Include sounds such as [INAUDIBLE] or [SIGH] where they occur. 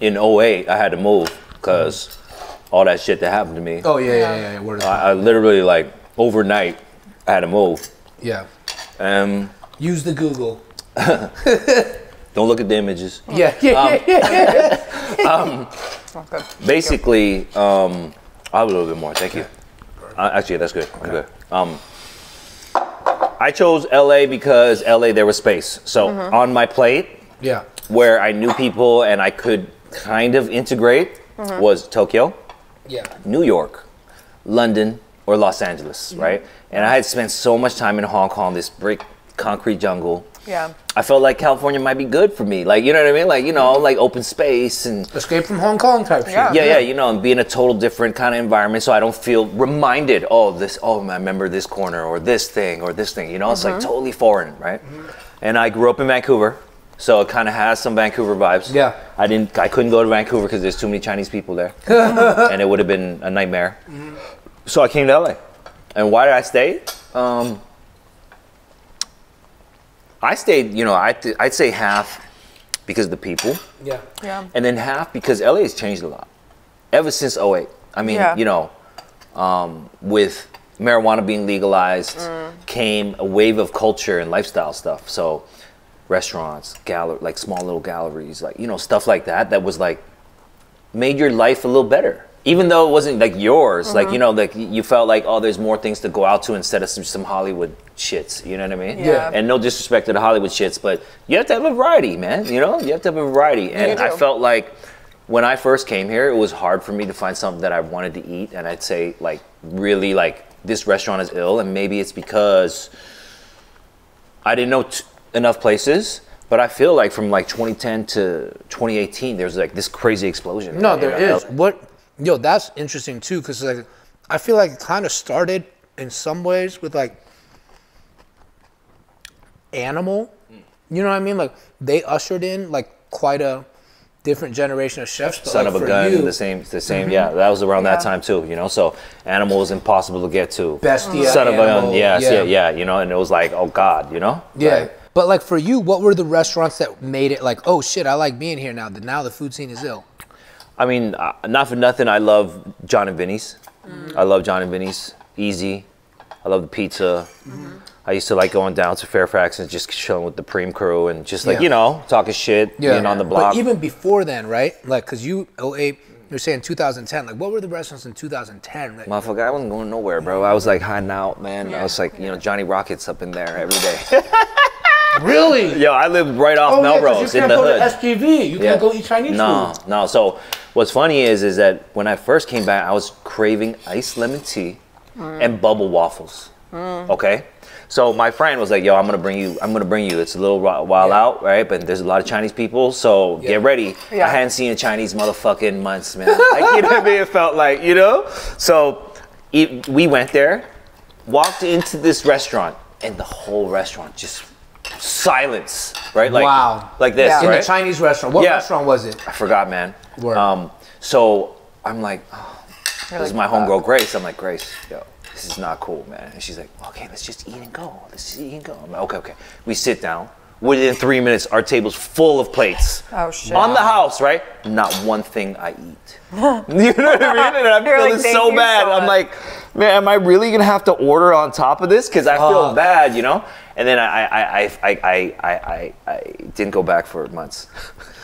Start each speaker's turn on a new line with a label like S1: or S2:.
S1: in 08, I had to move because all that shit that happened to me.
S2: Oh yeah, yeah, yeah. yeah. Word
S1: I, I literally like overnight I had to move.
S2: yeah.
S1: Um,
S2: Use the Google. [LAUGHS]
S1: don't look at the images. [LAUGHS]
S2: Yeah, yeah, yeah, yeah.
S3: Oh, good.
S1: Basically, um, I'll have a little bit more. Thank you. Uh, actually, that's good. I'm good. Um, I chose LA because LA there was space. So on my plate,
S2: yeah.
S1: where I knew people and I could kind of integrate mm-hmm. was Tokyo,
S2: Yeah.
S1: New York, London, or Los Angeles, mm-hmm. right? And I had spent so much time in Hong Kong, this brick concrete jungle.
S3: Yeah.
S1: I felt like California might be good for me. Like, you know what I mean? Like, you know, like open space and
S2: Escape from Hong Kong type shit.
S3: Yeah.
S1: yeah, yeah, you know, and be in a total different kind of environment so I don't feel reminded, oh, this, oh, I remember this corner or this thing or this thing, you know, it's like mm-hmm. totally foreign, right? And I grew up in Vancouver, so it kind of has some Vancouver vibes.
S2: Yeah.
S1: I didn't, I couldn't go to Vancouver because there's too many Chinese people there, [LAUGHS] and it would have been a nightmare. So I came to LA, and why did I stay? Um, I stayed, you know, I I'd say half because of the people
S2: Yeah.
S3: Yeah.
S1: and then half because LA has changed a lot ever since 08. I mean,
S3: Yeah.
S1: you know, um, with marijuana being legalized, came a wave of culture and lifestyle stuff. So, restaurants, gallery, like small little galleries, like you know, stuff like that. That was like made your life a little better. Even though it wasn't like yours, like mm-hmm. you know, like you felt like oh, there's more things to go out to instead of some, some Hollywood shits. You know what I mean?
S3: Yeah.
S1: And no disrespect to the Hollywood shits, but you have to have a variety, man. You know, you have to have a variety. And I felt like when I first came here, it was hard for me to find something that I wanted to eat, and I'd say like really like this restaurant is ill, and maybe it's because I didn't know t- enough places. But I feel like from like 2010 to 2018, there's like this crazy explosion.
S2: No,
S1: in
S2: there
S1: LA.
S2: is. What? Yo, that's interesting too, because like, I feel like it kind of started in some ways with like animal. Mm. You know what I mean? Like they ushered in like quite a different generation of chefs.
S1: Son
S2: like,
S1: of a gun,
S2: you,
S1: the same, the same. Mm-hmm. Yeah, that was around that time too. You know, so animal was impossible to get to.
S2: Bestia,
S1: Son of a gun, yes, yeah.
S2: yeah.
S1: yeah, You know, and it was like, oh God, you know.
S2: Yeah.
S1: Like,
S2: But like for you, what were the restaurants that made it like, oh shit, I like being here now. That now the food scene is ill.
S1: I mean, uh, not for nothing, I love Jon and Vinny's. I love Jon and Vinny's. Easy. I love the pizza. I used to like going down to Fairfax and just chilling with the Preem crew and just like
S2: Yeah.
S1: you know talking shit, being on the block.
S2: But even before then, right? Like, cause you 08, you're saying 2010. Like, what were the restaurants in 2010? Like,
S1: Motherfucker, I wasn't going nowhere, bro. I was like hiding out, man. I was like, you know, Johnny Rockets up in there every day. [LAUGHS] [LAUGHS]
S2: really? [LAUGHS]
S1: Yo, I lived right off
S2: Oh, yeah, 'cause
S1: Melrose
S2: you
S1: in
S2: can't
S1: the
S2: go
S1: hood.
S2: to SGV. You can't go eat Chinese
S1: no,
S2: food.
S1: no. So what's funny is, is that when I first came back, I was craving iced lemon tea
S2: Mm.
S1: and bubble waffles. Okay. So my friend was like, "Yo, I'm gonna bring you. I'm gonna bring you. It's a little while
S2: Yeah.
S1: out, right? But there's a lot of Chinese people, so
S2: Yeah.
S1: get ready.
S3: Yeah.
S1: I hadn't seen a Chinese motherfucking months, man. Like, you know what I mean? It felt like, you know. So it, we went there, walked into this restaurant, and the whole restaurant just silence, right? Like,
S2: Wow.
S1: like this,
S3: Yeah.
S2: In
S1: right?
S2: a Chinese restaurant. What
S1: Yeah.
S2: restaurant was it?
S1: I forgot, man.
S2: Word.
S1: Um, so I'm like, oh, this is my homegirl. Grace. I'm like, Grace, yo, this is not cool, man. And she's like, okay, let's just eat and go. Let's just eat and go. I'm like, okay, okay. We sit down. Within three minutes, our table's full of plates.
S3: Oh, shit.
S1: On the house, right? Not one thing I eat. [LAUGHS] you know what I mean? And I'm
S3: You're
S1: feeling
S3: like,
S1: so bad.
S3: so
S1: I'm like, man, am I really gonna have to order on top of this? Because I feel
S2: Fuck.
S1: bad, you know. And then I, I, I, I, I, I, I, I didn't go back for months. [LAUGHS]